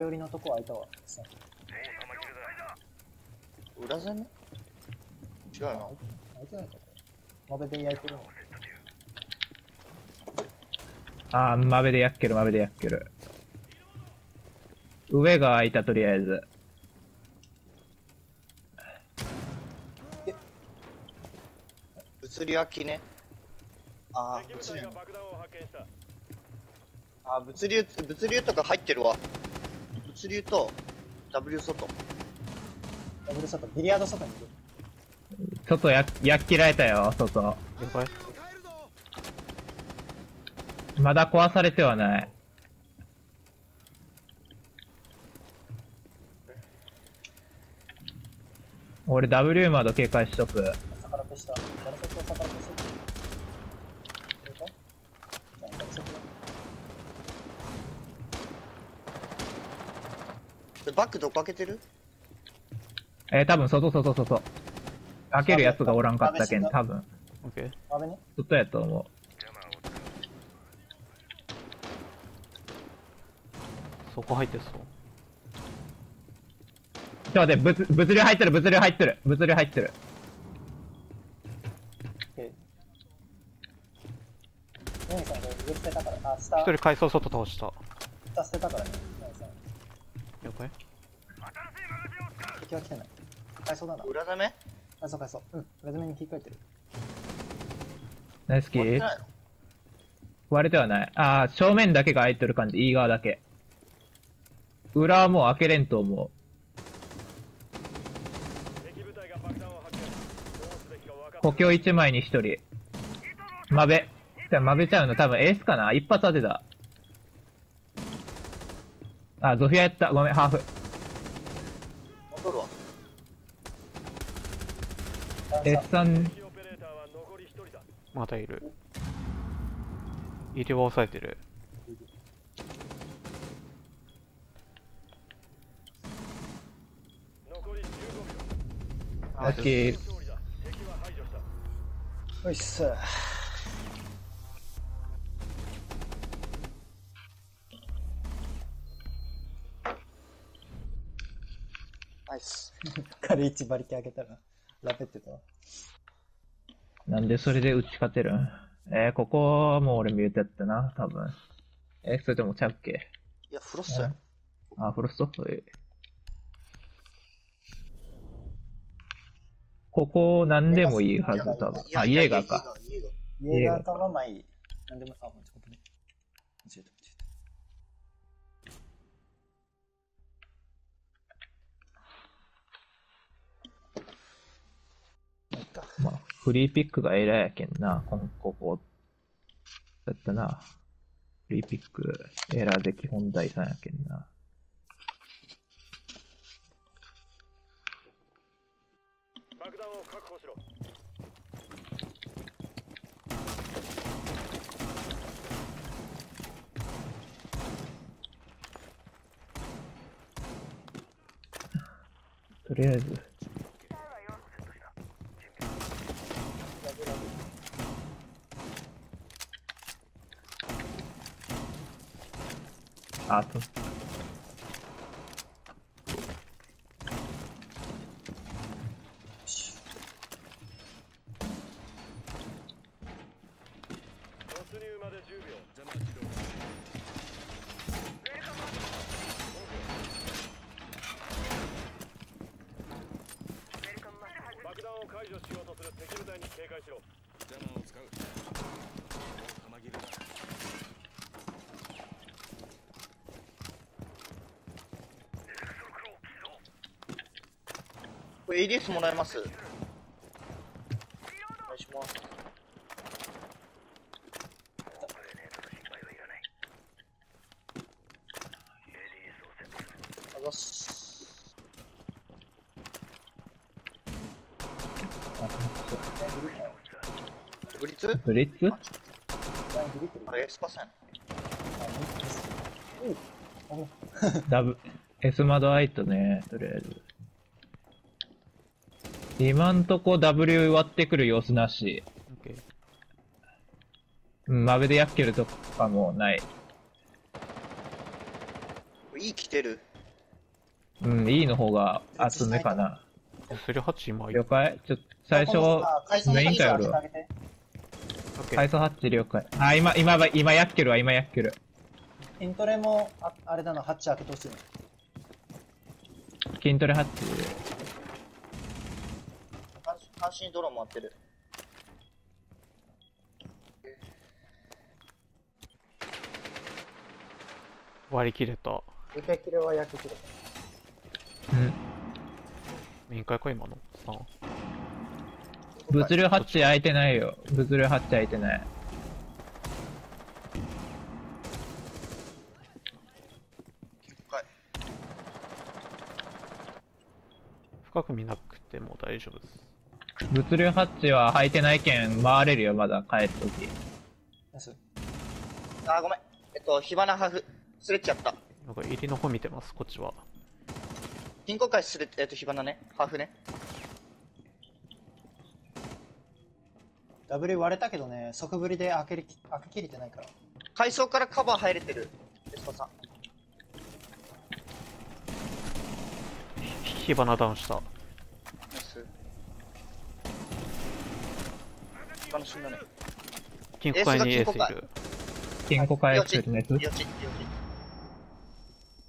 寄りのとこ空いたわ。裏攻め違うな。空いてないかこれ。鍋で焼いてるの。あー、マベでやっける、マベでやっける。上が開いた、とりあえず。物理空きね。あー、物流。あー、物流、物流とか入ってるわ。物流と W 外。ダブル外、ビリヤード外にいる。外や、やっきられたよ、外。了解まだ壊されてはない。俺 W 窓警戒しとく。逆ラペした。誰そこ逆ラペしてるこれかじゃあ誰そこでバックどこ開けてる？えー、多分外外外。開けるやつがおらんかったけん、多分。オッケー。外やと思う。そこ入ってそうちょっと待って、物、物流入ってる、物流入ってる、物流入ってる。で、ネミさんこれ上捨てたから、あ、下、一人階層外倒した下捨てたからね。ネミさん。了解敵は来てない。だな。裏攻め階層階層。うん。レズメに切り替えてる。ナイスキー割れてはない。あー、正面だけが開いてる感じ、いい側だけ。裏はもう開けれんと思う。故郷一枚に一人。マベ。じゃあマベちゃうの多分エースかな一発当てた。あ、ゾフィアやった。ごめん、ハーフ。戻るわ。エースさん、またいる入りは抑えてるラッキー。よいっす。ナイス。軽い一馬力開けたら、ラペってたわ。なんでそれで打ち勝てる？んえー、ここはもう俺ミュートやったな、多分。えー、それともちゃうっけいや、フロストや。あ、フロストえここなんでもいいはず、多分。あ、イエーガーか。。イエーガーかはまあいい。なんでも、あ、もまあいいかまあ、フリーピックがエラーやけんな、こんここ。だったな。フリーピック、エラーで基本第3やけんな。とりあえず、あと、爆弾を解除しようとする敵部隊に警戒しろジャマーを使う弾切れだこれ ADS もらえますお願いします。あざっす。ブリッツ？ブリッツあれ、スパセン？ダブ、S 窓アイトね、とりあえず。今んとこ W 割ってくる様子なし。うん、マベでやっけるとかもない。いい来てる。うん、E の方が厚めかな。スリーハッチ今、了解ちょ、最初、メインかよるわ。階層ハッチ了解。あ、今、今、今やっけるわ、今やっける。イントレも、ああれだな、ハッチ開けてほし。筋トレハッチ。半半身ドローン回ってる。割り切れた。受け切れは焼き切れ。うん。メイン会か今の ?3。物流ハッチ開いてないよ。物流ハッチ開いてない。はい。深く見なくても大丈夫です。物流ハッチは開いてないけん、回れるよ、まだ帰るとき。あー、ごめん。えっと、火花ハーフ、すれちゃった。なんか入りの方見てます、こっちは。金庫回すれ、えっと、火花ね。ハーフね。W 割れたけどね、即振りで開けり開けきれてないから。階層からカバー入れてる。エスパさん。ひ火花ダウンした。ナイス。火花死んだね。金庫会にエースいる。金庫回するね。よち、よち。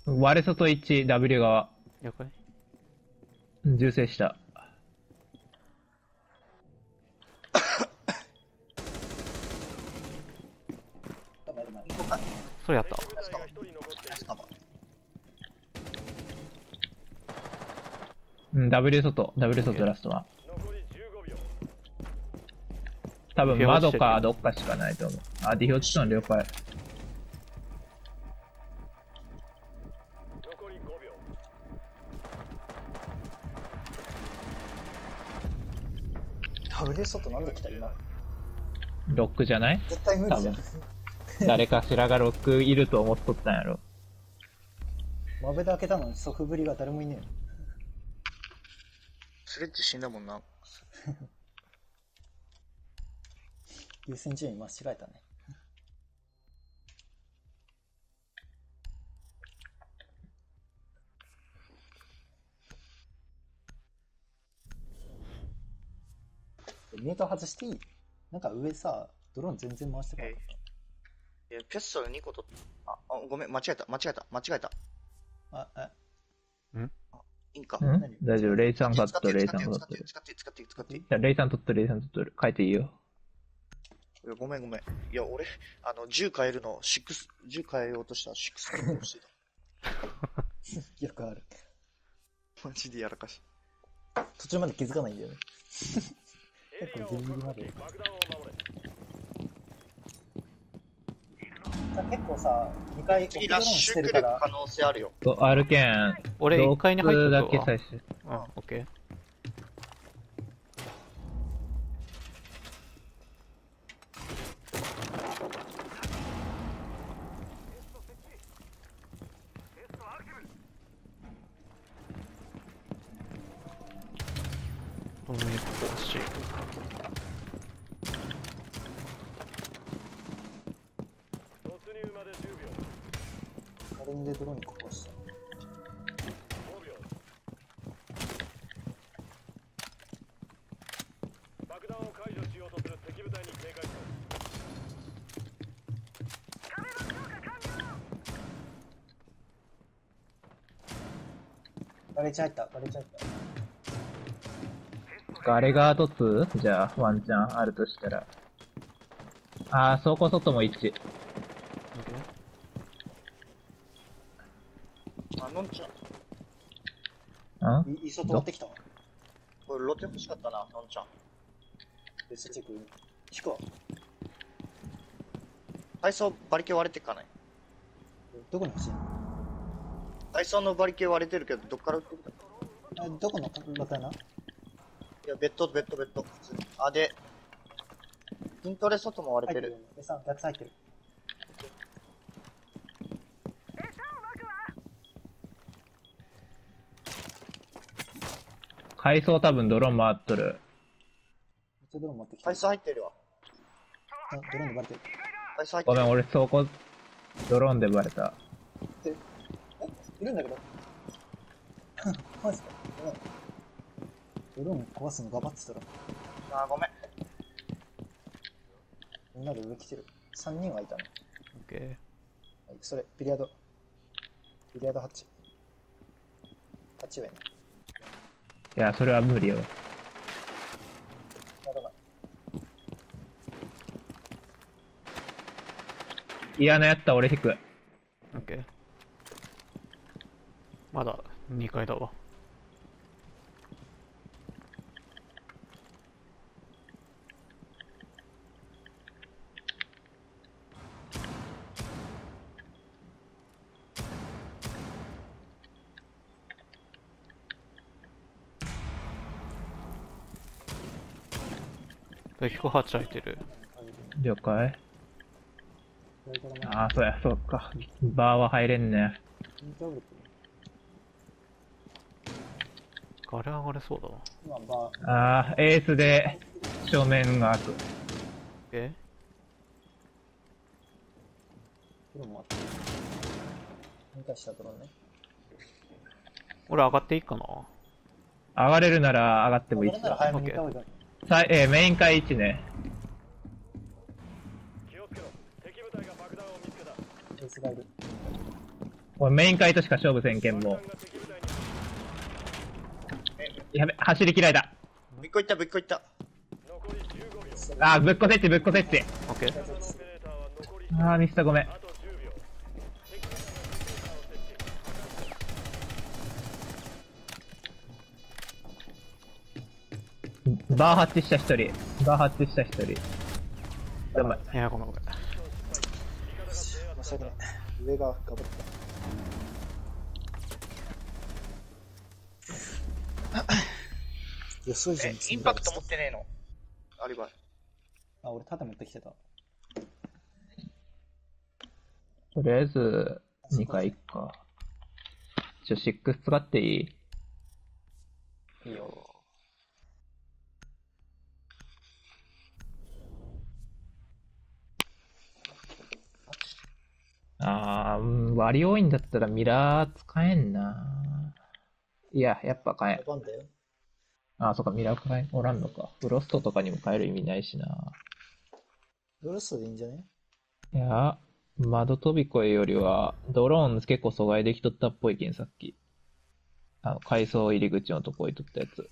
割れ外1、W 側。了解銃声した。それやった。部隊が1人残っているナイスカバー。うん、W 外。W 外ラストは。残り15秒多分窓かどっかしかないと思う。あ、ディフ落ちたの了解。残り5秒 W 外なんで来た今？ロックじゃない？絶対無理じゃん多。誰かしらがロックいると思っとったんやろ。マベで開けたのに即振りが誰もいねえよ。スレッジ死んだもんな。優先順位間違えたね。ミュート外していい？なんか上さ、ドローン全然回してない。いや、ピャッソル2個取っあ、あ、ごめん、間違えた、間違えた、間違えた。あ、え、いいんか？ん？大丈夫、レイさんカット、レイさんカット。使って使って使っていいや、レイさん取ってる、レイさん取ってる。書いていいよ。いやごめんごめん。いや、俺、あの、銃変えるの、6、銃変えようとしたら6押してた。よくある。マジでやらかし。途中まで気づかないんだよね。エリアを確保し爆弾を守れさ結構さ、2回置次ラッシュ来してるから、る可能性あるよ。と、あるけん。俺1階に入っだとくわ。け最初。うん、オッケー。ガレージ入った、ガレージ入った。ガレガード 2? じゃあ、ワンチャンあるとしたら。あー、倉庫外も1。オッケーあ、のんちゃん。んい、いそ通ってきたわ。これ、ロテ欲しかったな、のんちゃん。ベストチェック。引くわ。体操バリケ割れてっかない。どこに欲しいの？体操のバリケ割れてるけど、どっから撃ってきどこのロタナいや、ベッド、ベッド、ベッド。普通にあ、で、筋トレ外も割れてる。。え、さ、逆サ入ってる。階層多分ドローン回っとる。めっちゃドローン持ってきた。体操入ってるわ。あドローンでバレてる。入ってる。ごめん、俺倉庫、ドローンでバレた。いるんだけど。マジか。ごめん。ドローン壊すの頑張ってたら、あー、ごめん。みんなで上来てる。3人はいたの。オッケー。はい、それ、ビリヤード。ビリヤード8。8上ね。いや、それは無理よ。やばい。嫌なやった俺引く。オッケー。まだ2階だわ。敵コハチ開いてる？了解。ああ、そうや、そうか。バーは入れんね。インターブルガレ上がれそうだな。ああ、エースで正面が開く。オッケー。ドローンもあって。引退したドローンね。俺上がっていいかな？上がれるなら上がってもいいっすよ。さえー、メイン階1ね。気をつけろ敵部隊が爆弾を見つけたエースがいる。俺メイン階としか勝負せんけんもう。やべ、走り嫌いだ。ぶっこいった、ぶっこいった。残り15秒あー、ぶっこ設置、ぶっこ設置。オッケー。あー、ミスったごめん。あと10秒敵部隊がオペレーターを設置バーハッチした一人。バーハッチした一人。やばい。いや、ごめんごめん。申し訳ない。上がガブった。予想以上えに、インパクト持ってねえの？アリバイ。あ、俺盾持ってきてた。とりあえず、2回行くか。ちょ、6使っていい？いいよ。あー、うん割り多いんだったらミラー使えんな。いや、やっぱ買えん。あー、そっか、ミラー買えおらんのか。フロストとかにも買える意味ないしな。ブルースでいいんじゃね？いや、窓飛び越えよりは、ドローン結構阻害できとったっぽいけん、さっき。あの、階層入り口のとこ置いとったやつ。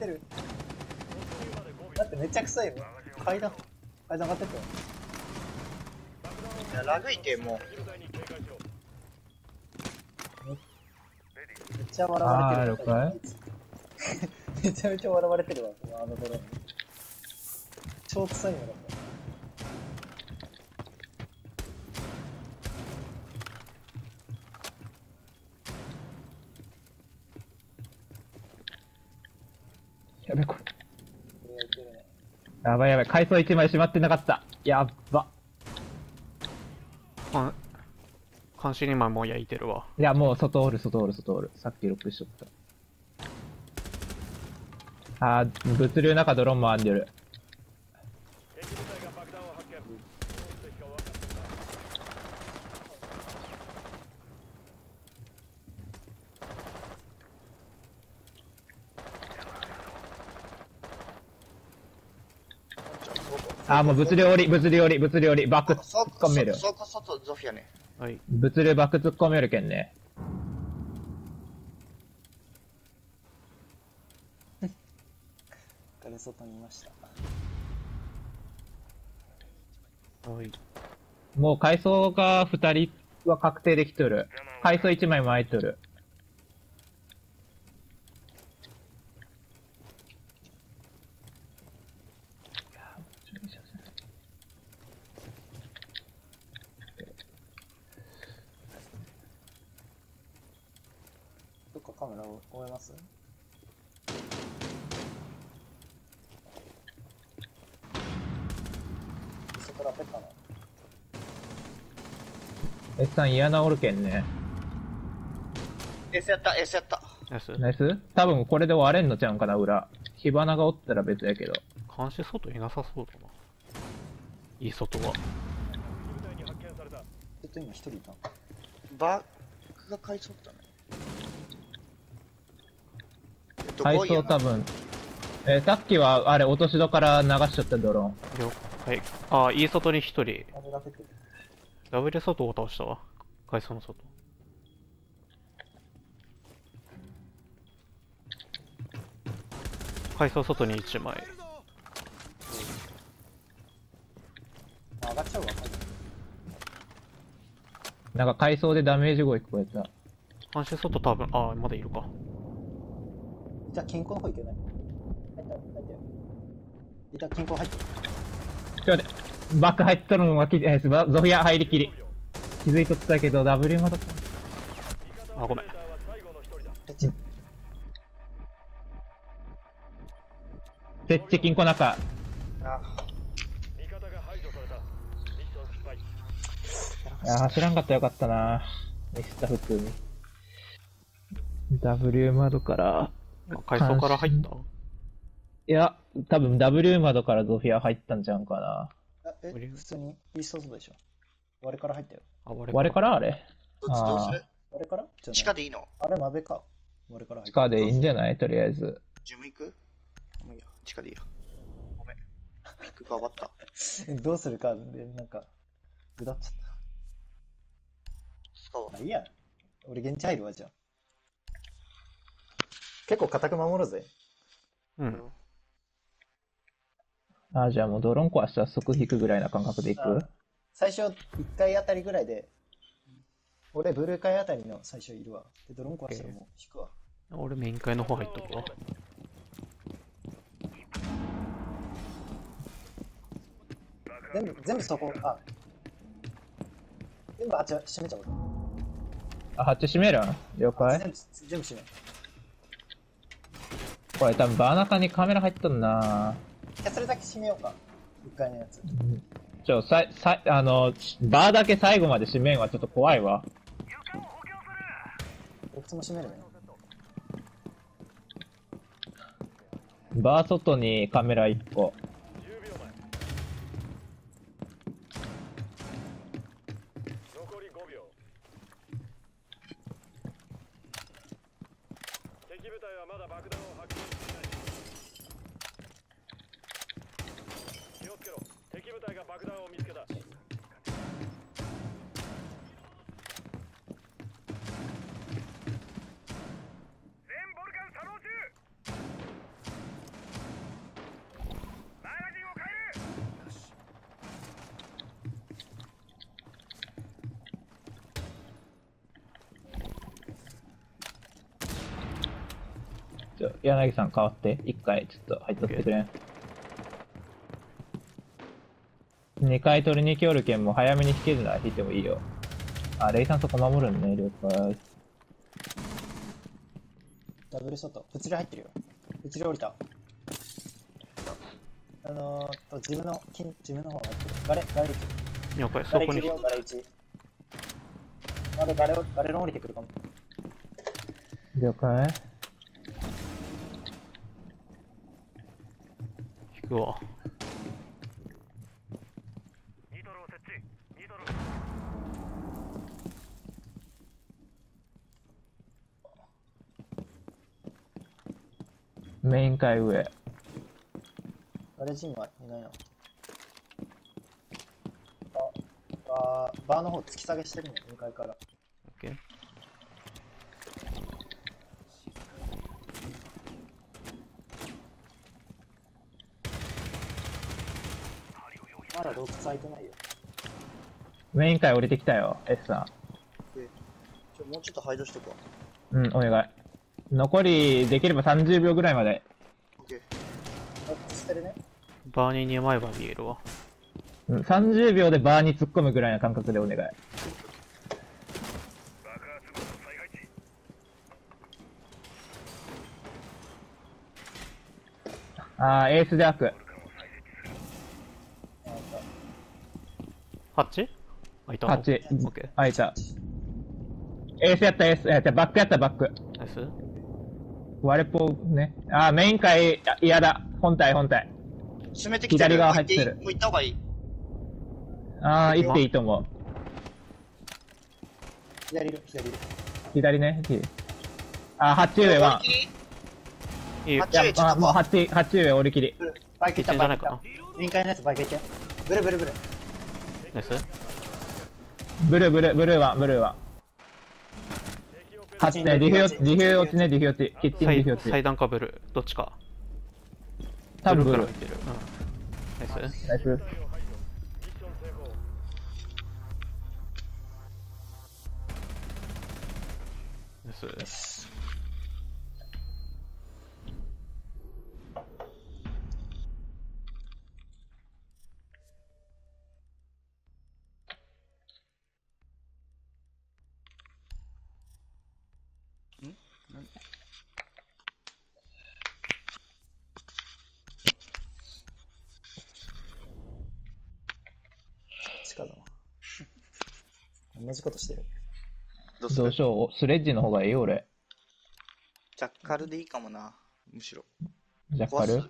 てる。だってめっちゃ臭いよ。階段、階段上がってったや、ラグいけんもう。めっちゃ笑われてる。あー了 めちゃめちゃ笑われてるわ、あのドローン。超臭いのだった。やべ、これ。これはいけるね。階層1枚閉まってなかった。やっば。か監視人マンもう焼いてるわ。いや、もう外おる、外おる、外おる。さっきロックしとった。あー、物流の中ドローンもあんでる。敵部隊が爆弾を発見どうすべきか分かったあー、もう物流降り、物流降り、物流降り、バックそ突っ込める。そこ外、ゾフィアね。はい。物流バック突っ込めるけんね。外にいました。はい。もう階層が2人は確定できとる。階層1枚も空いとる。メラを終えます？そこらペッかな S さん嫌なおるけんね。S やった、S やった。ナイス。ナイス多分これで終われんのちゃうんかな、裏。火花がおったら別やけど。監視外いなさそうだな。いい外は。敵部隊に発見されたちょっと今一人いたバックが買いそうだね。えっと、配送多分。えーさっきは、あれ、落とし戸から流しちゃったドローン。了解。ああ、いい外に一人。ダブル外を倒したわ。階層の外。階層外に1枚。あ上がっちゃうわなんか階層でダメージ声聞こえた。監視外多分、ああ、まだいるか。じゃあ金庫の方行けない入った入ったよいた金庫入ってるちょっと待って、バック入っとるのがき、えー、ゾフィア入りきり。気づいとったけど、W まだか。あ、ごめん。は最後の一人だペッチ設置金庫中。あ味方が排除されたミッション失敗いや、走らんかったらよかったなミスった普通に。W 窓から、あ階層から入った？い。や、多分 W 窓からゾフィア入ったんちゃうんかな。あえ普通にイースト外でしょ我から入ったよ。あ、我我から。あれ。どっちどうする？我から？地下でいいの？あれ鍋か。我から入った。地下でいいんじゃない？とりあえず。ジム行く？もういいや、地下でいいや。ごめん。ピックが終わった。え どうするか。でなんかぐだっちゃっ使おう。たまあいいや。俺現地入るわじゃあ結構固く守るぜ。うん。あ、じゃあもうドローン壊したら即引くぐらいな感覚でいく？あ最初1回あたりぐらいで俺ブルー階あたりの最初いるわ。でドローン壊したらもう引くわ。俺メイン階の方入っとくわ。全部全部そこ？あ。全部あっち閉めちゃおう。あ、ハッチ閉めるん？了解。全部全部閉めこれ多分バーナカにカメラ入っとんな。じゃあそれだけ閉めようか。1回のやつ。ちょ、さい、さい、あの、バーだけ最後まで閉めんはちょっと怖いわ。いくつも閉めるね。バー外にカメラ1個。柳さん変わって、一回ちょっと入っとってくれ。ん。二回取りに来よるけんもう早めに引けるなら引いてもいいよ。あ、レイさんそこ守るんね、了解。ダブルショット。入ってるよ。物理降りた。あのー、と自分の金自分の方入ってるガレガレ1了解、そこに。ガレガレ1まだガレをガレロン降りてくるかも。了解引くわ。メイン階上。ガレジンはいないなあバーバーの方突き下げしてるね2階からオ咲いてないよ。ウイン階降りてきたよ、S さん。えちょ、もうちょっと排除しとくわ。うん、お願い。残り、できれば30秒ぐらいまで。OK ケー。あ、捨てるね。バーニーに甘いバビエルは。30秒でバーに突っ込むぐらいの感覚でお願い。ああ、エースで開く。ハッチ？あ、いたの？ハッチオッケー。あ、いた。エースやった、エース。え、じゃバックやった、バック。ナイス？割れっぽね。あー、メイン階、あ嫌だ。本体、本体。進めてきてる。左側入ってるもう行った方がいい。あー、行っていいと思う。左いる、左いる。左ね。左あー、ハッチ上はいいよあ、ともうハッチ、ハッチ上折り切り。バイク行った、バイクンじゃないかな行った。臨界のやつバイク行って。ブルブルブル。ナイスブルー、ブルー、ブルーは、ブルーは。ハッチね、ディフュー、ディフュー落ちね、ディフュー落ち。キッチンディフュー落ち。祭壇かブルーどっちか多分ブルーから入。ってるうんナイスナイス。どうしよう。スレッジの方がいいよ、俺。ジャッカルでいいかもな。むしろ。ジャッカル？うん。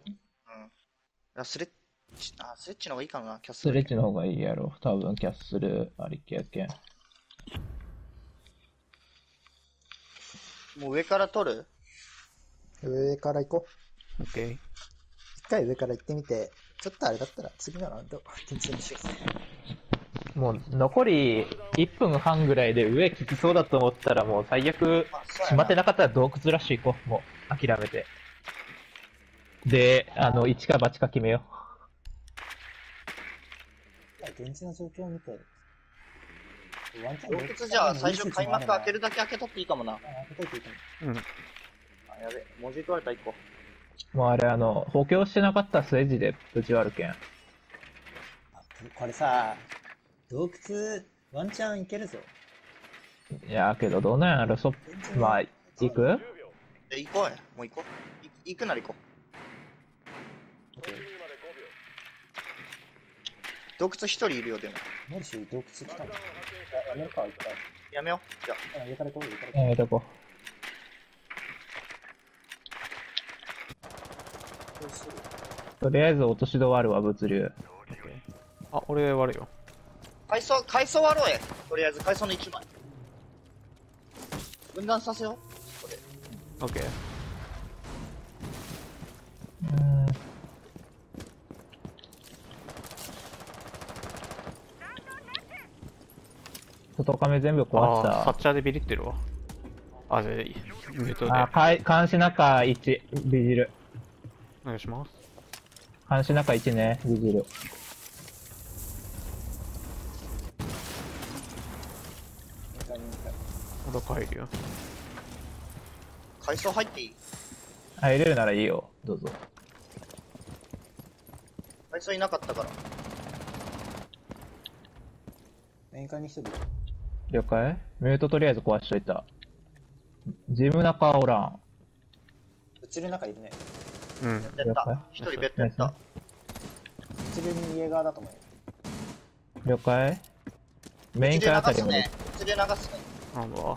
あ、スレッチ、あ、スレッチの方がいいかもな、キャッスル。スレッジの方がいいやろ。多分、キャッスルありきやけん。もう上から取る？上から行こう。オッケー一回上から行ってみて、ちょっとあれだったら次のラウンド、転生にしよもう、残り1分半ぐらいで上効きそうだと思ったら、もう最悪、まあ、そう閉まってなかったら洞窟ラッシュ行こう。もう、諦めて。で、あの、一か八か決めよう。現地の状況を見て、洞窟じゃあ最初開幕開けるだけ開けとっていいかもな。あ開けといていいかも。うんあ、やべ。文字取られた1個。う。もうあれ、あの、補強してなかったらスレッジでぶち割るけん。あこれさ、洞窟、ワンチャンいけるぞ。いや、けどどうなんやろ、そ、まあ、行く？え、行こうや。もう行こう。い行くなら行こう。突入まで5秒洞窟1人いるよ、でも。モリシー洞窟来たの？ややめるか、一回。やめよう。じゃあ、あ上から行こう、上から行こやめとこう。とりあえず落とし戸あるわ、物流。あ俺割るよ階層、階層割ろうや。とりあえず階層の1枚。分断させよう。これ。オッケーうん。外亀全部壊した。あーサッチャーでビリってるわあじゃあいいあ、かい、監視中1、ビジル。お願いします監視中1ね、ビジル。う。二回二回まだ帰るよ階層入っていい？入れるならいいよ、どうぞ。階層いなかったから。メイン会に一人。了解ミュートとりあえず壊しといた。ジム中おらん。物流の中いるね。うんやった。一人ベッドやった。物流に家側だと思うよ。了解メイン会あたりも、物流流すね。物流流すね。なんだ？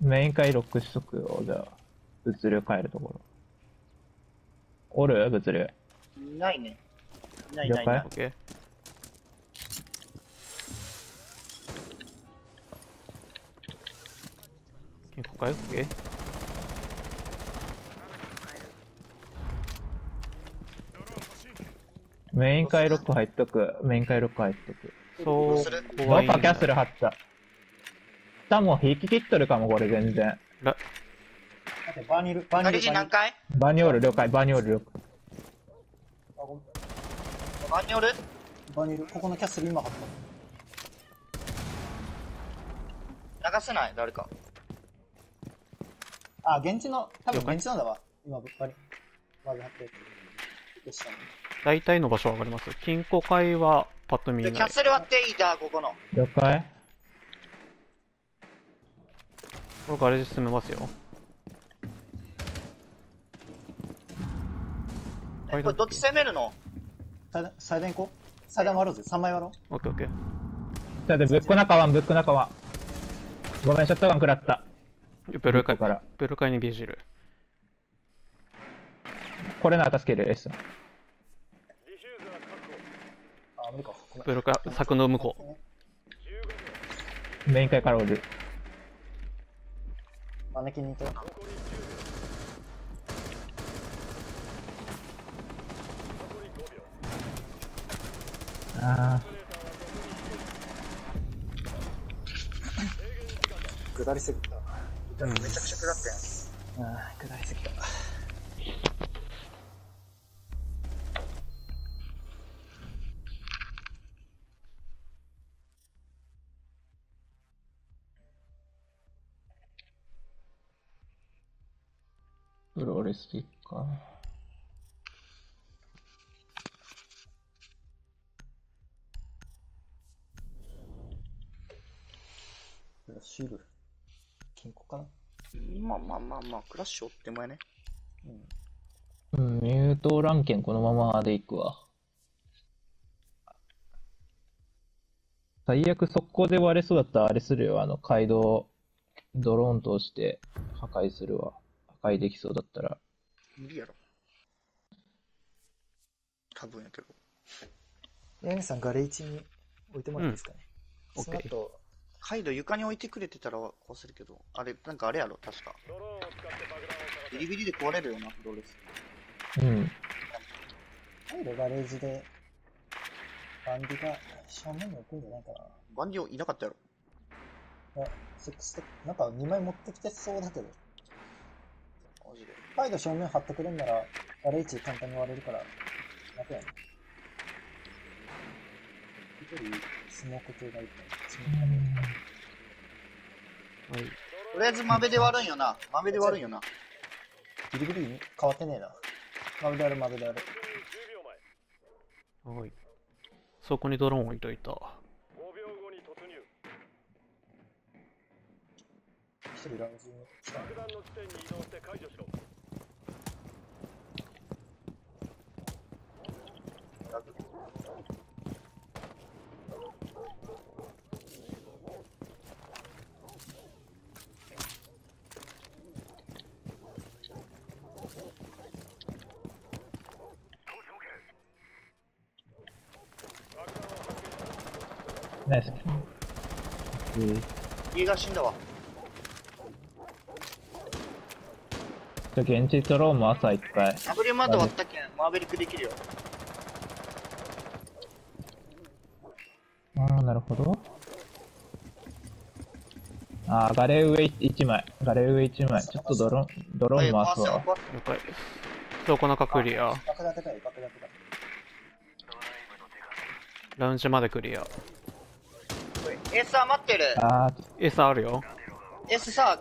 メイン会ロックしとくよ、じゃあ。物流帰るところ。おる？物流。いないね。いないいないいない了オッケー金庫かいオッケーメイン会ロック入っとく。メイン会ロック入っとく。そう怖いっかキャッスル張った。下も引き切っとるかも、これ全然。ラ待って、バーニーいる、バーニーガリいる。ジ何回？バニオール了解、バニオール了解。バーニー何におるバーニーいる。ここのキャッスル今貼っ流せない？誰か。た。あ、現地の、多分現地のだわ。今、バリ、バーニー貼ってる。よし大体の場所わかります？金庫会はパッと見で、ないキャッスル割っていい？じゃあ、ここの。了解これガレージ進めますよえこれどっち攻めるの？祭壇祭壇行こう祭壇割ろうぜ。3枚割ろう。オッケーオッケー。だってブック中ワン、ブック中ワン。ごめん、ショットガン食らった。ベルカイここから。ベルカイにビジル。これなら助ける、S。あ、無理か。ベルカイ、柵の向こう。15秒メイン階からおる。マネキンにいたよ。残り10秒残り5秒あ下りすぎた。めちゃくちゃ下ったやん。あー、下りすぎた。ー、プロレスピッ。シール。金庫かなまあまあまあまあ、クラッシュ追ってもやね。うん、ミュートランケンこのままでいくわ。最悪速攻で割れそうだったらあれするよ。あの、街道、ドローン通して破壊するわ。破壊できそうだったら。無理やろ。多分やけど。ヤミさん、ガレ1に置いてもらっていいですかね？うんその後、カイド床に置いてくれてたら壊せるけど、あれ、なんかあれやろ、確か。ビリビリで壊れるよな、プロレス。うん。入るガレージで、バンディが正面に置くんじゃないかな。バンディオいなかったやろ。いや、セックステなんか2枚持ってきてそうだけど。マジで。カイド正面張ってくれんなら、ガレージ簡単に割れるから、楽やね。一人、スモーク系がいいから、スモークがいいはい。とりあえずマベで割るんよな。マベで割るんよな。ビリビリに？変わってねえな。マブである、マブである。10秒前はい。そこにドローン置いといた。5秒後に突入一人ラウンジに来た。爆弾の地点に移動して解除しろ。家が死んだわ。じゃあ現地ドローンも朝一回。マブリマート割ったけん、マーベリックできるよ。ああ、なるほど。ああ、ガレー上1枚。ガレー上1枚。ちょっとドローン、ドローン回すわ。壊了解。そこ中クリア。ラウンジまでクリア。エース余ってる。ああ、エースあるよ。エースさ、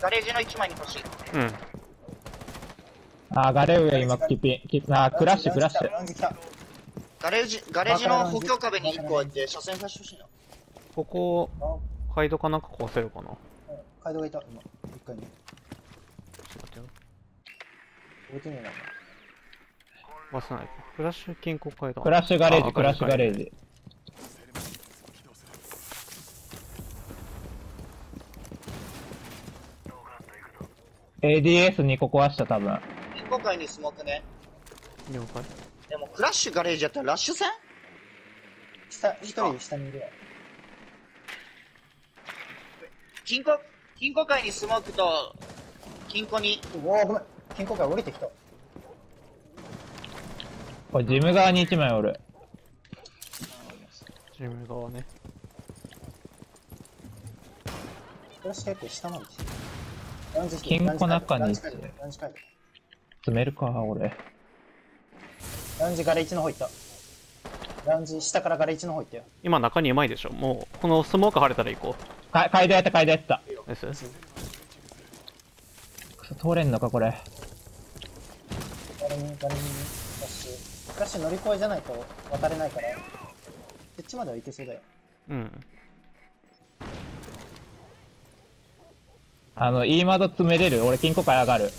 ガレージの1枚に欲しい。うん。ああ、ガレー上今、キピ、キああ、クラッシュ、クラッシュ。ガレージ、ガレージの補強壁に1個置いて、車線さしてほしいな。ここ、あ、カイドかなんか壊せるかな？うんカイドがいた、今。一回に。ちょっと待ってよ。置いてねえな、ないか。フラッシュ金庫階段。クラッシュガレージ、あクラッシュガレージ。ジ。ADS2 個壊した多分。今回にスモークね。了解。でも、クラッシュガレージやったらラッシュ戦？下、一人下にいるわ。金庫、金庫界にスモークと、金庫に、うわーごめん。金庫から降りてきた。これジム側に1枚おる。チーム側ね。フラッシュ結構下まで来てる。ラウンジ来て金庫中にラウン詰めるか、俺。ラウンジガレ1の方行った。ラウンジ下からガレ1の方行ったよ。今中にうまいでしょ。もう、このスモーク晴れたら行こか、階段やった、階段やった。う。です通れんのか、これ。ガレに、ガレに、フラッシュ。フラッシュ乗り越えじゃないと渡れないから、こっちまでは行けそうだよ。うん。あの、いい窓詰めれる俺、金庫階上がる。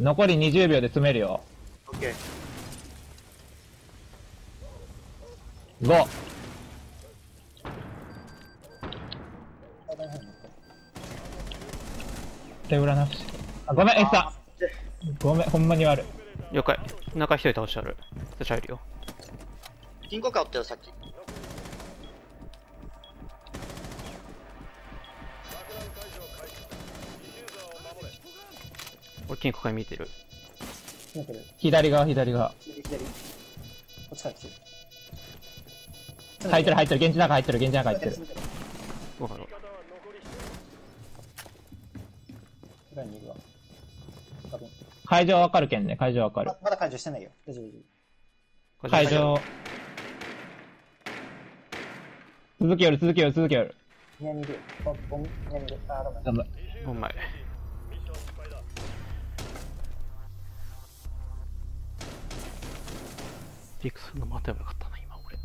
残り20秒で詰めるよ。オッケー。5。階段の方に行こ手裏なし。あ、ごめん、エッサごめん、ほんまに悪い。了解。中一人倒してある。私入るよ。金庫買ったよ、さっき。俺金庫買い見てる。う。見えてる。左側、左側。左、左。こっちから来てる。入ってる、入ってる、現地の中入ってる、現地の中入ってる。わかる。裏にいるわ。会場わかるけんね、会場わかるま。まだ解除してないよ。大丈夫。会場。続きよる、続きよる、続きよる。ニヤにいるよ。ボン、ボン、ニヤにいる。あー、ダメ。頑張お前。ピクスの待てばよかったな、今俺。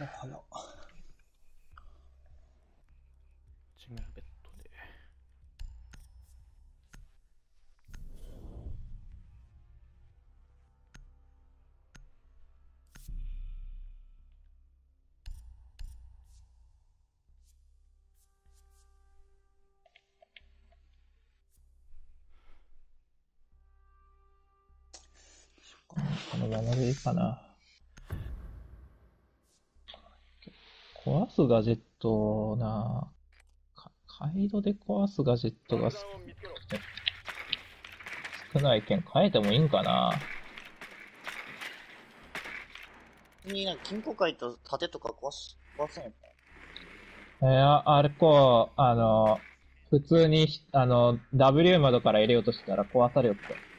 おはよう。のままでいいかな。壊すガジェットなかカイドで壊すガジェットが少少ないけん変えてもいいんかな。になんか金庫買と盾とか壊す、壊せんえー、あれこう、あの、普通に、あの、W 窓から入れようとしたら壊されよって。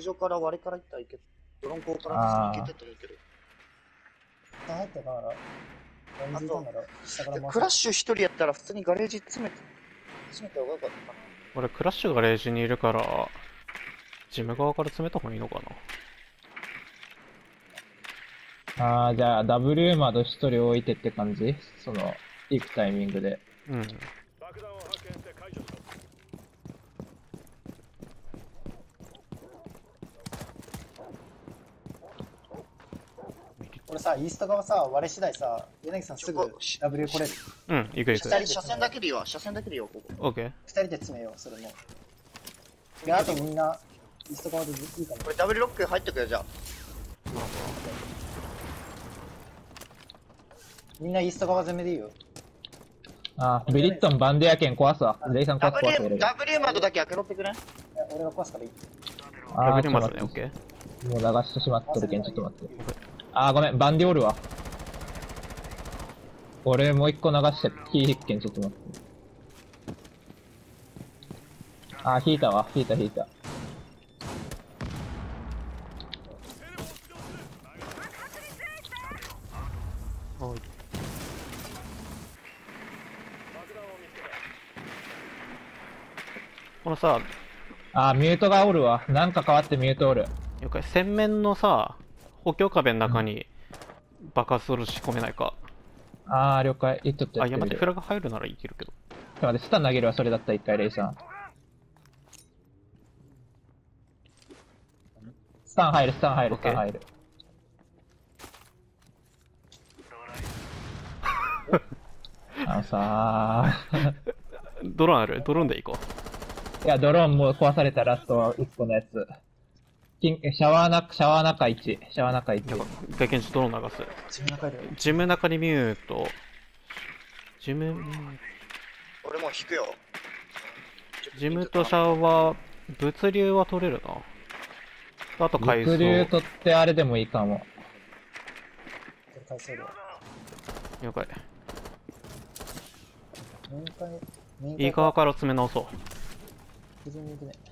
屋上から割れから行ったらいけドロンコから行けてと思うけど。あ、入ったから、いたんだろ。下からで回すクラッシュ一人やったら普通にガレージ詰めて、詰めた方がよかったかな。俺、クラッシュがレージにいるから、ジム側から詰めた方がいいのかな。ああ、じゃあ W 窓一人置いてって感じ？その、行くタイミングで。うん。爆弾を発見して解除しろ俺さ、イースト側さ、割れ次第さ、柳さんすぐ W 来れる。うん、行く行く。左車線だけでいいわ、車線だけでいいわ、ここ。オッケー。二人で詰めよう、それも。で、あとみんな、イースト側でいいかな。これダブルロック入ってくよ、じゃあ。みんなイースト側攻めでいいよ。あーベリットンバンデやけん壊すわ。レイさん壊す壊す W、W 窓だけ開けろってくれ俺が壊すからいい。あー、ダブルちょっとマスね、オッケー。もう流してしまっとるけん、ちょっと待って。あー、ごめん、バンディおるわ。俺もう一個流して、火引っけん、ちょっと待って。あー、引いたわ、引いた引いた。はい。このさ、あー、ミュートがおるわ。なんか変わってミュートおる。了解、洗面のさ、補強壁の中に爆発する仕込めないか。あー、了解。いっとってやあ、いや、ってみる。待って、フラが入るならいけるけど。ちょっと待って、スタン投げるわ、それだったら一回、レイさん。スタン入る、スタン入る、スタン入る。あのさドローンある？ドローンで行こー、いや、ドローンもう壊されたラスト1個のやつ。キンえシャワーな、シャワー中1。シャワー中う。1。一回検知ドローン流す。自分の中で。ジム中にミュート。ジム、ミュー俺もう引くよ。ジムとシャワー、物流は取れるな。あと回物流送。取ってあれでもいいかも。回数量。了解。面会、面いい側から詰め直そ普通に行くね。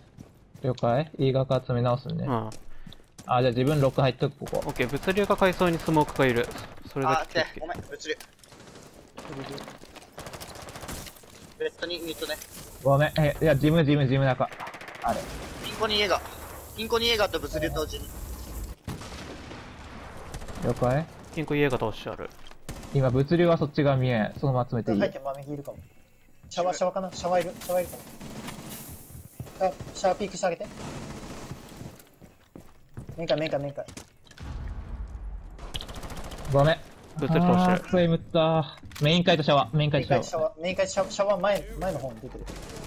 了解いい画から詰め直すね。う。うん。あ、じゃあ自分6入っとく、ここ。オッケー、物流が階層にスモークがいる。それだあ、け気をつけでごめん、物流。ベッドにミットね。ごめん、え、いや、ジム、ジム、ジム中。あれ。ピンコに家が。ピンコに家があと物流とジム。了解ピンク家が倒してある。今、物流はそっち側見えん。そのまま集めていい入って真右いるかも。シャワー、シャワーかな？シャワーいるシャワーいるかも。シャーピークしてあげてメンカメンカメンカごめんぶつる通してる。ったメイン会とシャワー、メイン会とシャワー。メイン会シャワー、シャワー前、前の方に出てる。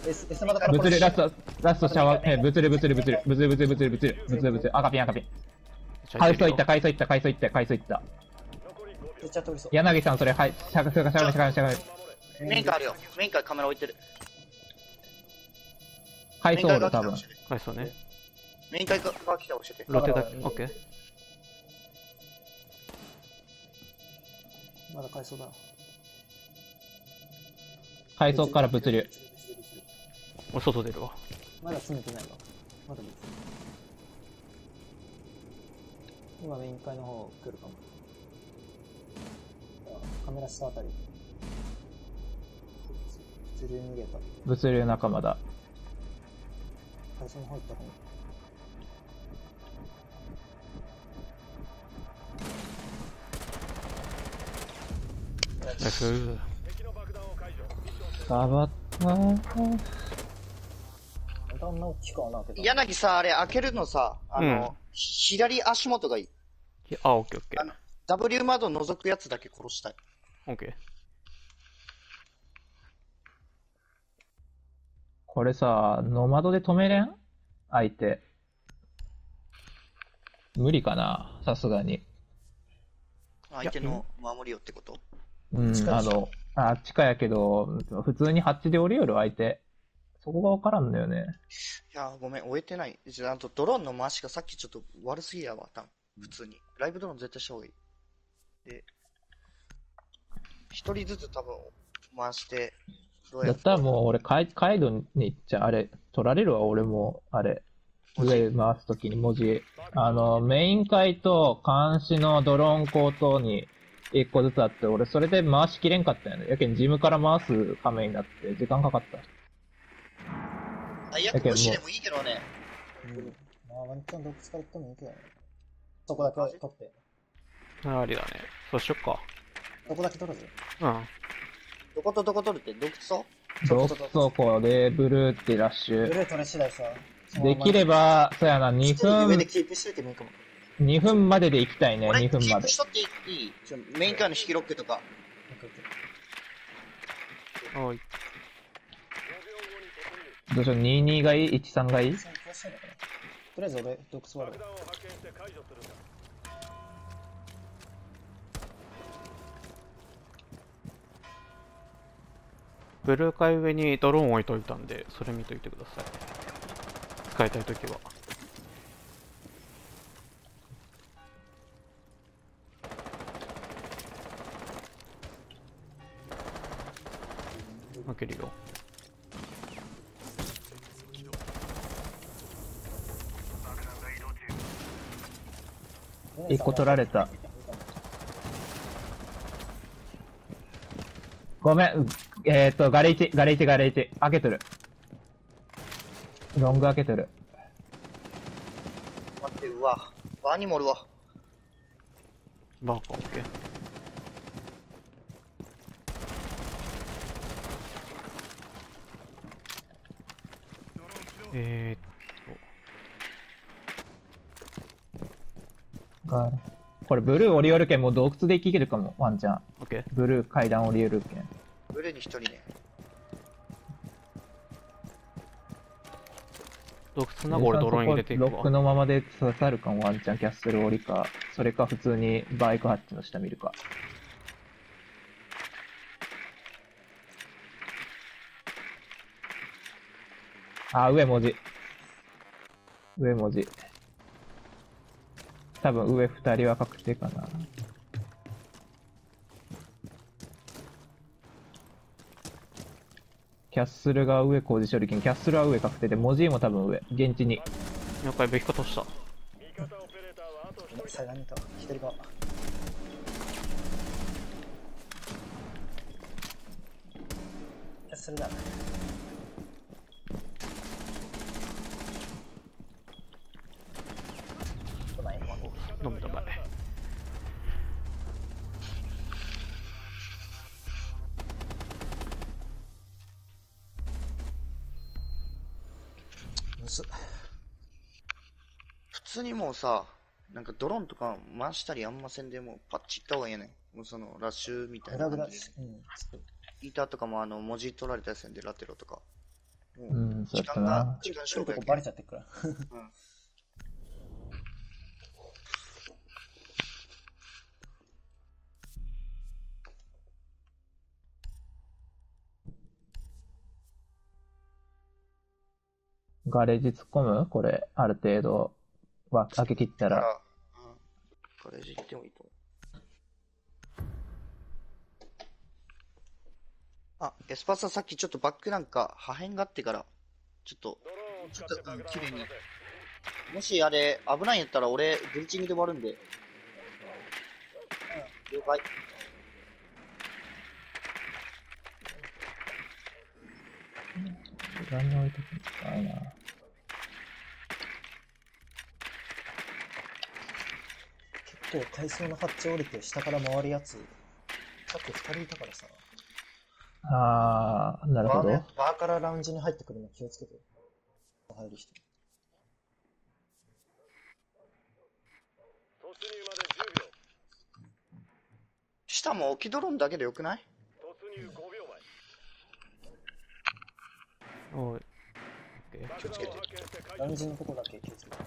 S、S まだからぶつる、ラスト、ラストシャワー、え、ぶつるぶつるぶつる、ぶつるぶつるぶつるぶつる、ぶつるぶつる、赤ピン赤ピン。海藻いった、海藻いった、海藻いった、海藻いった。めっちゃ通りそう。柳さん、それ、はい、しゃカしゃカしゃカしゃカしゃが。メイン会あるよ。メイン会カメラ置いてる。階層おる、メインカーが多分来た。ら教えてはい、そうね。メインカーが来たら教えて。ロテだあーオッケー。まだ回想だ。階層から物流。俺外出るわ。まだ詰めてないわ。まだ別。今メイン階の方来るかも。あカメラ下あたり。物流逃げた。物流仲間だ。会社の方行ったかも。ナバったー。あんな大きくはなけど。柳さ、あれ開けるのさ、あの、うんひ左足元がいい。あ、オッケーオッケあの W 窓覗くやつだけ殺したい。ー。オッケー。これさ、ノマドで止めれん？相手。無理かなさすがに。相手の守りよってこと？うん、近いしあの、あ、地下やけど、普通にハッチで降りよる相手。そこがわからんのよね。いやー、ごめん、終えてない。じゃあ、あとドローンの回しがさっきちょっと悪すぎやわ、多分普通に。ライブドローン絶対した方がいい。で、一人ずつ多分回して、だったらもう俺、カイカイドに行っちゃ、あれ、取られるわ、俺も、あれ。上回すときに文字。あの、メイン階と監視のドローン口頭に一個ずつあって、俺それで回しきれんかったよね。やけん、ジムから回す仮面になって、時間かかった。最悪無視でもいいけどね。まあ、ワンチャン洞窟から行ってもいいけどね。そこだけ取って。ありだね。そうしよっか。そこだけ取るぜ。うん。どことどこ取るって、洞窟と？ドクソコでブルーってラッシュ。ブルー取れ次第さ。できれば、ば、そうやな、2分一人で上で、キープしといてもいいかも。2分までで行きたいね、俺、2分までキープし。とっていい？ちょメインカーの引きロックとか。おい。5秒後に突入どうしよう、22がいい ?13 がいい？とりあえず俺、洞窟割る。爆弾を発見して解除するんだブルー階上にドローン置いといたんで、それ見といてください。使いたいときは。開けるよ。一個取られた。ごめん、えーっと、ガレージ、ガレージ、ガレージ。開けとる。ロング開けとる。待って、うわ。ワニもおるわ。バーか、オッケー。えがこれブルー降りよるけん、もう洞窟で行けるかも、ワンちゃん。ー、オッケー。ブルー階段降りよるけん。ブルーに一人ね。洞窟ドローン入れていくわロック。のままで刺さるかも、ワンちゃんキャッスル降りか。それか普通にバイクハッチの下見るか。あ、上文字。上文字。多分上二人は確定かな。キャッスルが上工事処理券、キャッスルは上確定で、文字も多分上。現地に。了解、べき方した。味方オペレーターはあと1人下が見たわ。左側。キャッスルだ。もうさ、なんかドローンとか回したりあんませんでもうパッチいった方がいいよね。もうそのラッシュみたいグラグラな感じで。。うん。イーターとかもあの文字取られたやつんでラテロとか。もう、うん時間がな。、時間勝負やけんバレちゃってっから。うん。ガレージ突っ込む？これ、ある程度、は開け切ったら。うん。ガレージ行ってもいいと思う。あ、エスパーさんさっきちょっとバックなんか破片があってから、ちょっと、ちょっとうん綺麗にもしあれ危ないんやったら俺、グリチングで終わるんで。うん、了解。裏に置いとくのないな。結構階層のハッチ降りて下から回るやつ、さっき二人いたからさ。あー、なるほどバーね。バーからラウンジに入ってくるの気をつけて。入る人。突入まで10秒下も置きドローンだけでよくない？突入5秒おい。オッケー前爆弾を発見してラウンジのとこだけ気をつけて。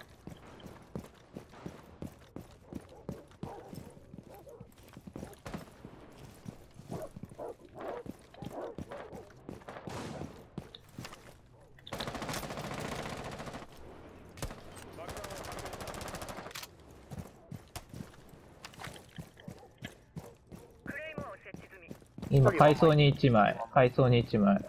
爆弾を発見した今、階層に1枚。階層に1枚。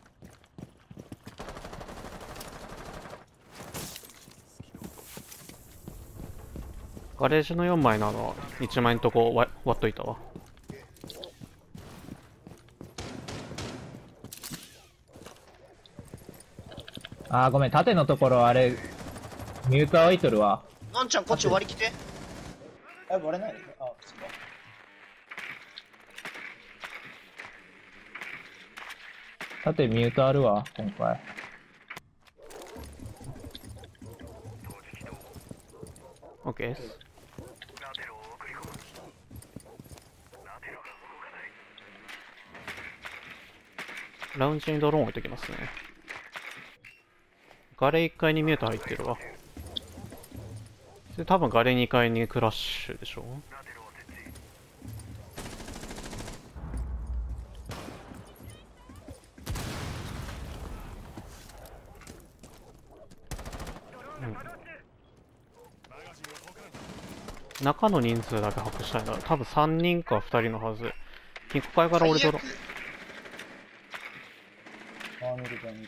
ガレージの4枚のあの、1枚のとこ割割っといたわ。あー、ごめん。縦のところ、あれ、ミューター置いとるわ。のんちゃんこっち割り切て。え、割れない縦ミューターあるわ、今回。オッケーです。ラウンジにドローン置いときますね。ガレ1階にミュート入ってるわ。で、多分ガレ2階にクラッシュでしょ中の人数だけ把握したいな。多分3人か2人のはず。金庫階から俺ドロ最悪バーミル、バーミル。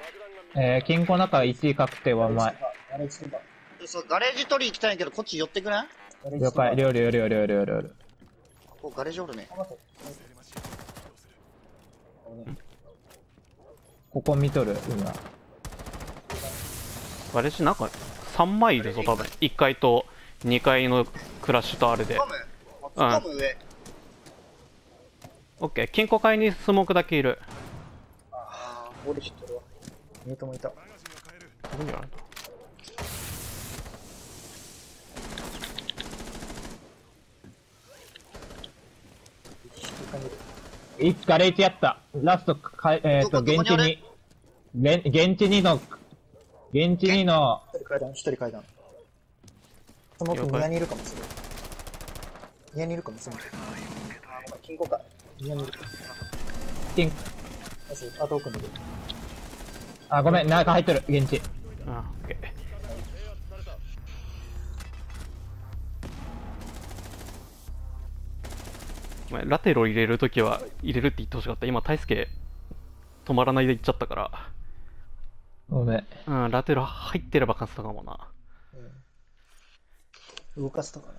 爆弾がえー、金庫中1位確定は前。ガレージとか。そう、ガレージ取り行きたいんやけど、こっち寄ってくれん。了解、料理、料理、料理、料理、料理。ここガレージおるね。ここ見とる、今。ガレージなんか3枚いるぞ、多分。1階と2階のクラッシュとあれで突っ。込む突っ込む上。オッケー、金庫階にスモークだけいる。あ俺知ってるわ。ミュートもいた。どこにあるんだ？いつガレージやった。ラスト、かえっ、と、現地に、れ現地2の、現地2の、一人階段、一人階段。その奥了解庭にいるかもしれない。庭にいるかもしれない。あ、金庫か。庭にいる。金、まず、あと奥にいる。あ、ごめん、中入っとる、現地。あ、オッケー。制圧されたごめんラテロ入れるときは入れるって言ってほしかった。今、大輔止まらないで行っちゃったから。ごめん。うん、ラテロ入ってれば勝ってたかもな。動かすとかな。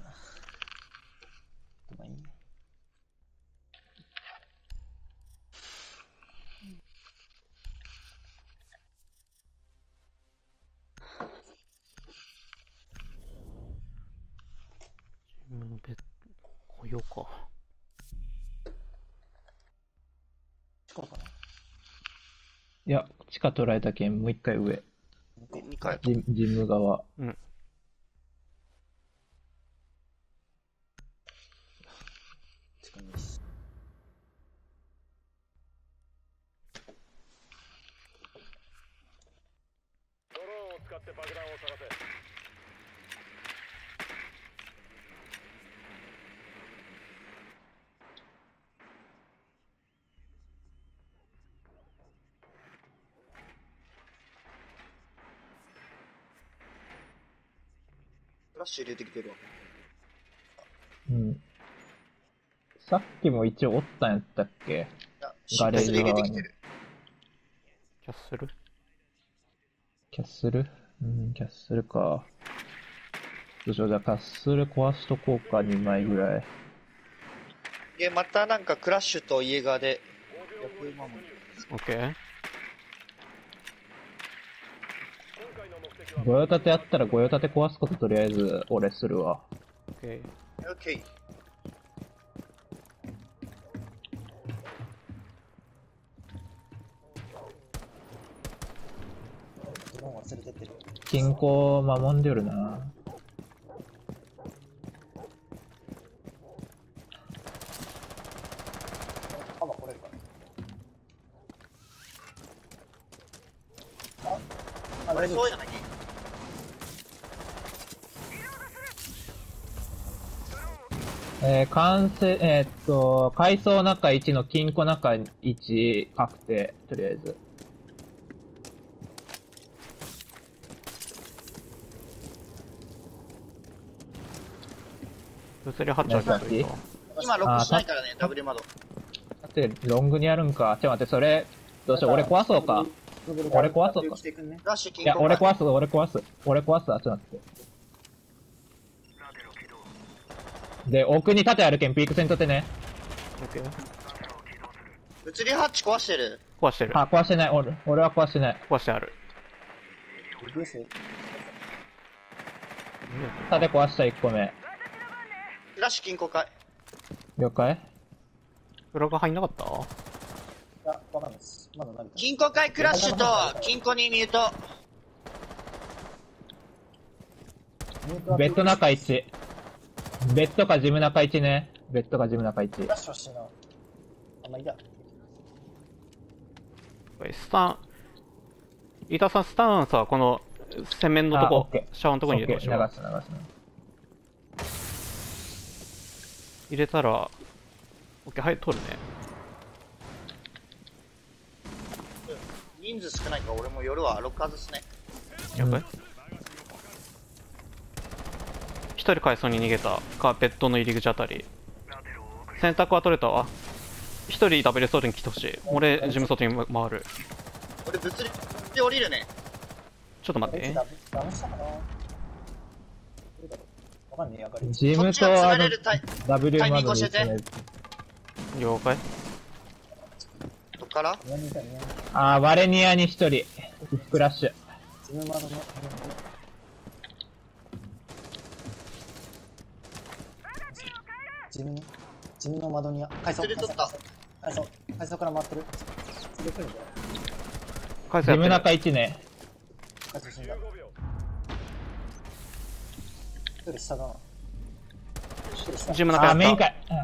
捉えた件、もう一回上。ジジム側。うん。も一応おったんやったっけ？ガレージ。キャッスル？キャッスル？うん、キャッスルか。どうしよう、じゃあキャッスル壊しとこうか、2枚ぐらい。で、またなんかクラッシュとイエガーで、5秒後に突入 ?OK。今回の目的は御用立てあったら御用立て壊すこととりあえず俺するわ。OK。オッケー。る。金庫守んでるな。えー、完成、えーっと、階層中1の金庫中1確定、とりあえず。物理発注開けといたわ今ロックしないからね、ダブル窓。だって、ロングにあるんか。ちょっと待って、それ、どうしよう、俺壊そうか。俺壊そうかしていや、俺壊す、俺壊す。俺壊すわ、ちょっと待って。で、奥に盾あるけん、ピーク戦取ってね。OK。物理ハッチ壊してる。壊してる。あ、壊してない。俺、俺は壊してない。壊してある。盾壊した1個目。フラッシュ金庫かい。了解裏が入んなかった？いや、わかんないです。まだ何か。金庫かいクラッシュと、金庫にミュート。ベッド中1。ベッドかジム中1ね。ベッドかジム中1フ。ラッシュ欲しいな。あ、まあいいや。スタン、飯田さん、スタンさ、この、洗面のとこシャワーのとこに入れてほしいわ。流す流す。入れたら、OK、はい、取るね。人数少ないから俺も夜はロック外すね。やばい。一人階層に逃げた、カーペットの入り口あたり。選択は取れたわ。一人ダブルソードに来てほしい。俺、事務外に回る。俺物理で降りるね。ちょっと待ってかんねえ、上がり。ジムとあの W タイミン窓にグ教えてね了解。どっから？あー、ワレニアに1人。クラッシュ。ジム窓の。ジムに、ジムの窓に、階層、釣り取った階層、階層から回ってる。釣り来るんだよ。ジム。中1ね。死んだ。15秒一人下だな。ジム中やった。メイン階。うん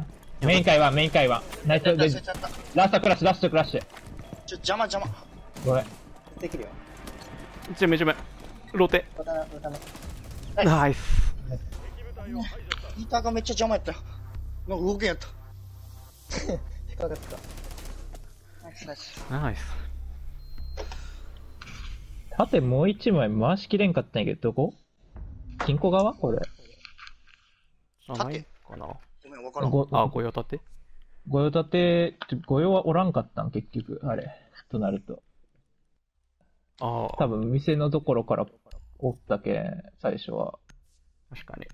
メイン階は、メイン階は。ナイス。ラストクラッシュ、ラストクラッシュ。ちょ、邪魔邪魔。ごめん。できるよ。ジムジム。ローテ。ナイス。敵部隊を排除したヒーターがめっちゃ邪魔やったよ。なんか動けんやった。引っかかってた。ナイスナイス。ナイス。縦もう一枚回しきれんかったんやけど、どこ？金庫側？これ。ないかな？ごめん、わからん。ご、あ、御用立て？御用立て、御用はおらんかったん？結局、あれ。となると。ああ、多分店のところからおったけん、最初は。確かに。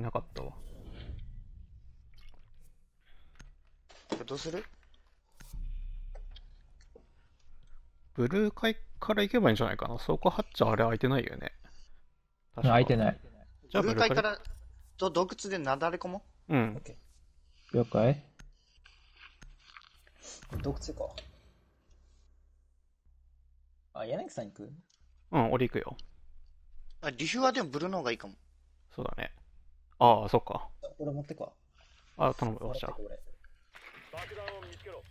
いなかったわ。どうする？ブルー階から行けばいいんじゃないかな。そこハッチあれ開いてないよね。確か開いてない。じゃあブブルー階ルー階から、と洞窟でなだれ込もうん。了解洞窟行こう。あ、柳さん行く？うん、俺行くよ。あ、リフはでもブルーの方がいいかも。そうだね。ああ、そっか。俺持ってくわ。あ、頼むよ、じゃあ。爆弾を見つけろ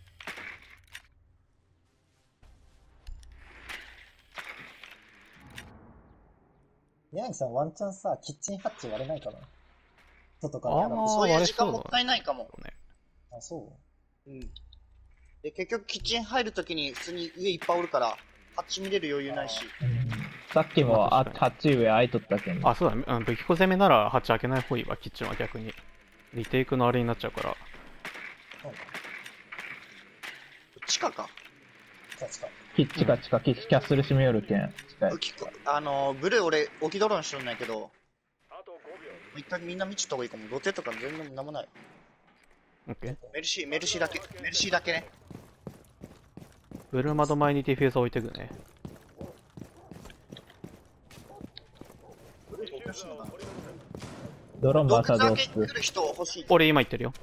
宮城さんワンチャンさ、キッチンハッチ割れないかな？外からあーやろうそういう時間もったいないかも。あ、そううん。で、結局キッチン入るときに普通に上いっぱいおるから、ハッチ見れる余裕ないし。さっきも、あ、ハッチ上開いとったけん。あ、そうだね。うん、武器庫攻めなら hatch 開けない方がいいわ、キッチンは逆に。リテイクのあれになっちゃうから。地下か。キッチかチか、キッチキャッスル閉めよるけん。近い。きあの、ブルー俺置きドローンしとるんだけど、あと5秒一回みんな見ちゃった方がいいかも。ロテとか全然なんもない。オッケー。メルシー、メルシーだけ。メルシーだけね。ブルー窓前にディフューザー置いてくね。ドローンバーサード洞窟ロス開けてくる？人欲しい。俺今言ってるよ。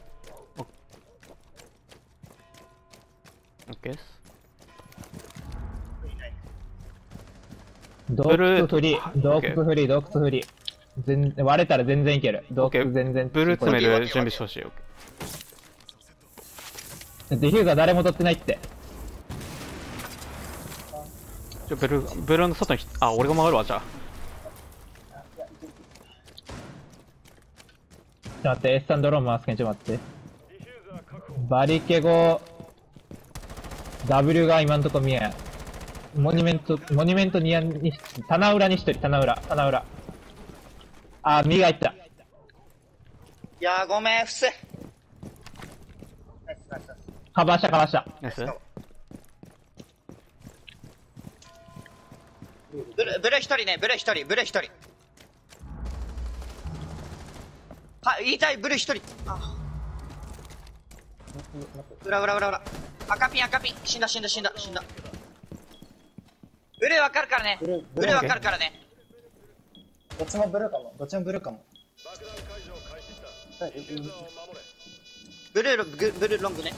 オオッケーです。洞ブルー窟フリはー、洞オッケー窟フリー、洞窟フリー。全割れたら全然いける。洞オッケー窟全然。ブルー詰める準備してほしい。ディフューザー誰も取ってないって。ー。ちょブルー、ブルーの外にひ、あ、俺が回るわ、じゃあ。ちょっと待って、S さんドローン回すけん、ちょっと待って。バリケゴ、W が今んとこ見えん。モニュメント、モニュメントにやに、棚裏に一人、棚裏、棚裏。あ、右が入った。いやーごめん、伏せ。カバーした、カバーした。ナイスブルブルー一人ね、ブルー一人、ブルー一人。は、言いたい、ブルー一人。あ裏裏裏裏。赤ピン赤ピン。死んだ死んだ死んだ死んだ。ブルーわかるからね。ブルわかるからね。どっちもブルーかも。どっちもブルーかも。爆弾解除を開始したはいディフューザーを守れブルーロブブルーロングね。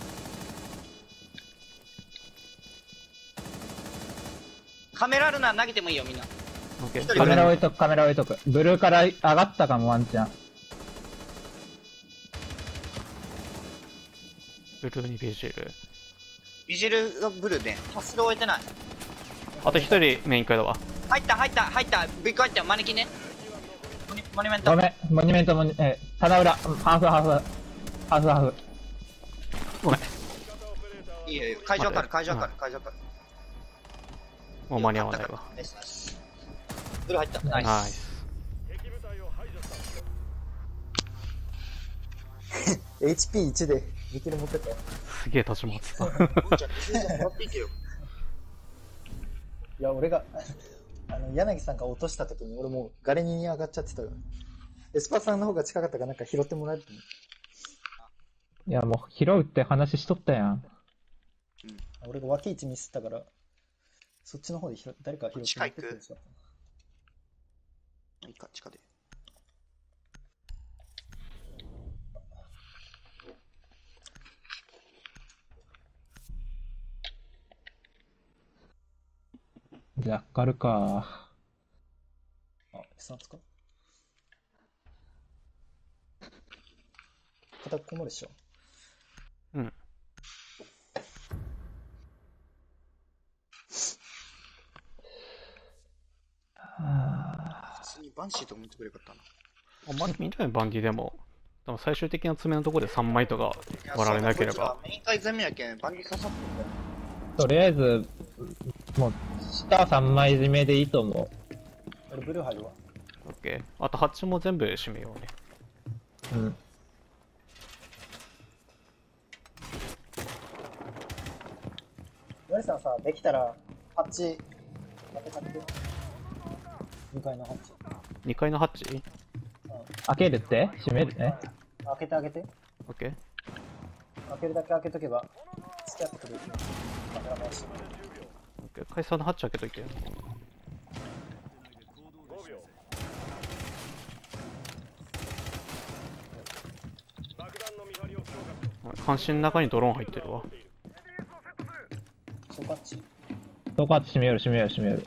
カメラルナー投げてもいいよ、みんな。オッケー。カメラ置いとく、カメラ置いとく。ブルーから上がったかも、ワンチャン。ブルーにビジル。ビジルがブルーで、パスル終えてない。あと一人メイン階だわ。入った入った入った。ビッグ入ったよ、マネキンね。モニモニュメントご。めん、モニュメントも、えー、棚裏、うんハーフ、ハーフ、ハーフ、ハーフ。ごめん。いいよいいよ。会場わかる、会場わかる、会場わかる。もう間に合わないわ。ナイスナイスブルー入った。ナイス。ナイス。敵部隊を排除した HP1 で、できる持ってたよ。すげえ立ち回ってた。いや、俺が、あの、柳さんが落とした時に俺もうガレニに上がっちゃってたよ。エスパーさんの方が近かったからなんか拾ってもらえると思いや、もう、拾うって話しとったやん。う。俺が脇位置ミスったから、そっちの方で拾誰か拾って持ってってほしかったいいか、地下で。ジャッカルか。あ、S なんですか？片こもるでしょ。うん。普通にバンシーとか持ってくれよかったな。あんまり見ないバンディでも、多分最終的な爪のところで3枚とか割られなければ。メイン会全面やけん、バンディ刺さってんだよ。とりあえず、もう、下3枚締めでいいと思俺ブルー入るわ。オッケー。あとハッチも全部閉めようね。う。うん。柳さんさ、できたら、ハッチ、開けちゃって。2階のハッチ。2階のハッチ開けるって？閉めるね。開けてあげて。オッケー。開けるだけ開けとけば、付き合ってくれる。カメラ回し。オッケー。階層のハッチ開けといて。5秒爆弾の見張りを強化しろ監視の中にドローン入ってるわ。トカッチ。そこは閉めよる、閉めよる、閉めよる。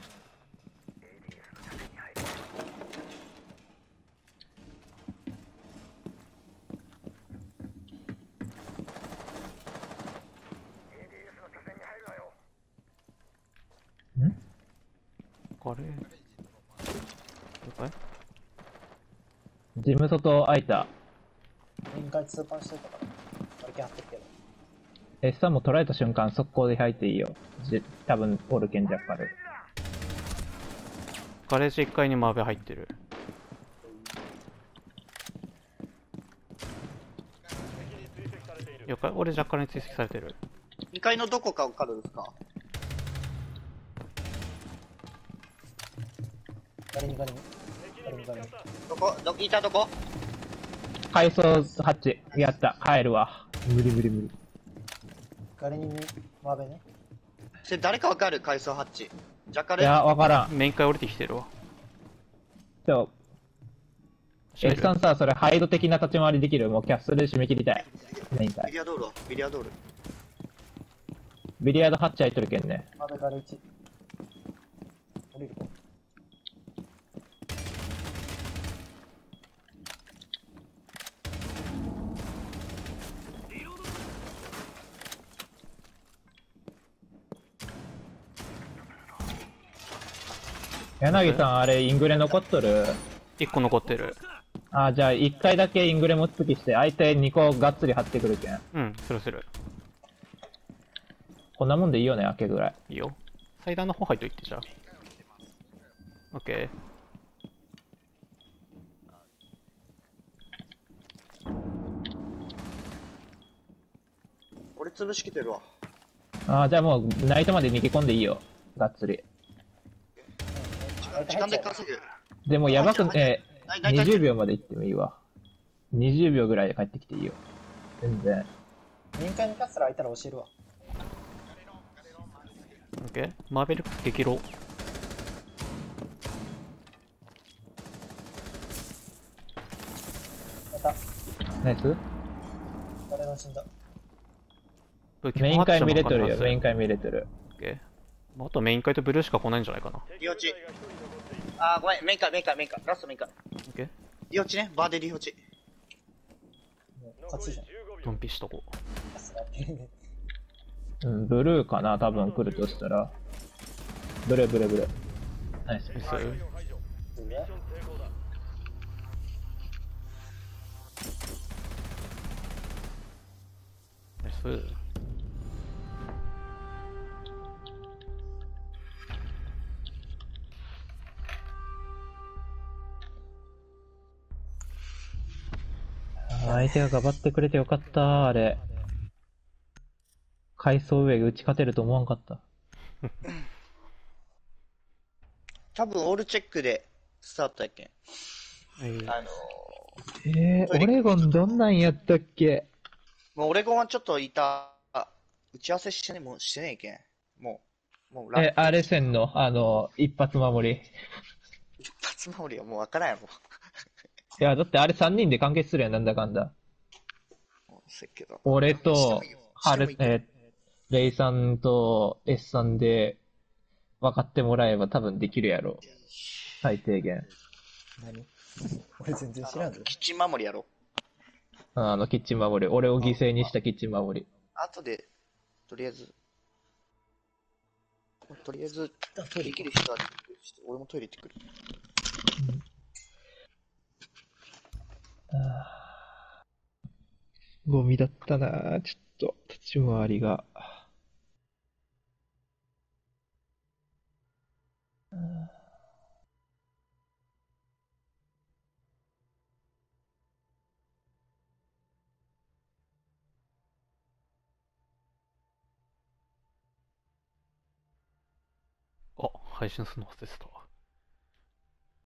あれ了解事務外開いた。メイン会通関しといたから。割り剣張ってるけど。S さんも取られた瞬間速攻で入っていいよ。じ多分オルケンジャッカル。ガレージ1階にマーベ入ってる敵に追跡されている了解俺若干に追跡されてる2階のどこかわかるんですか？ガリにガリに？どこ？どいたどこ？階層ハッチ。やった。入るわ。無理無理無理。ガリにマーベね。それ誰かわかる？階層ハッチ。ジャカレいや、わからん。メイン階降りてきてるわちょ、閉め S るさんさ、それハイド的な立ち回りできる？もうキャッスルで締め切りたい。メインビ会。リヤドールはビリヤドール。ビリヤードハッチ開いとるけんね。マーベガリ1。降りるか。柳さん、あれ、イングレ残っとる？1個残ってるあ、じゃあ、1回だけイングレ持ちつきして、相手2個がっつり張ってくるけん。うんするするこんなもんでいいよね、明けぐらい。いいよ祭壇の方入っといてじゃあオッケ俺潰しきてるわ。あ、じゃあもう、ナイトまで逃げ込んでいいよ。がっつり。時間で稼ぐ。でも、やばく、えないー、ないない20秒まで行ってもいいわ。20秒ぐらいで帰ってきていいよ。全然。メイン会に勝ったら空いたら教えるわ。ーオッケーマーベル激ロまた、ナイス誰が死んだ。武器メイン会見れとるよ、メイン会会見れとる。オッケーまああとメイン会とブルーしか来ないんじゃないかなリオチあー、ごめん、メインカー、メインカー、メインカー。ラストメインカー。オッケーリオチね、バーでリオチ。勝残りちじゃん。15ド秒ンピしとこう うん、ブルーかな、多分来るとしたら。ブルー、ブルー、ブルー。ナイス。ナイス相手が頑張ってくれてよかった、あれ。階層上打ち勝てると思わんかった。多分オールチェックでスタートやけん。えーあのえー、オレゴンどんなんやったっけ？ー、もうオレゴンはちょっといた、あ打ち合わせしてね、もうしてねえけん。もう、もうラえ、あれせんのあの、一発守り。一発守りはもうわからんやろ。いや、だってあれ3人で完結するやん、なんだかんだ。せっけど。俺とはるえーレイさんと S さんで分かってもらえば多分できるやろ。最低限。何？俺全然知らんぞ。キッチン守りやろ。あの、キッチン守り。俺を犠牲にしたキッチン守り。後で、とりあえず、とりあえず、できる人はできる人俺もトイレ行ってくる。ゴミだったな。ちょっと、立ち回りが。あ配信するの忘れてた。わ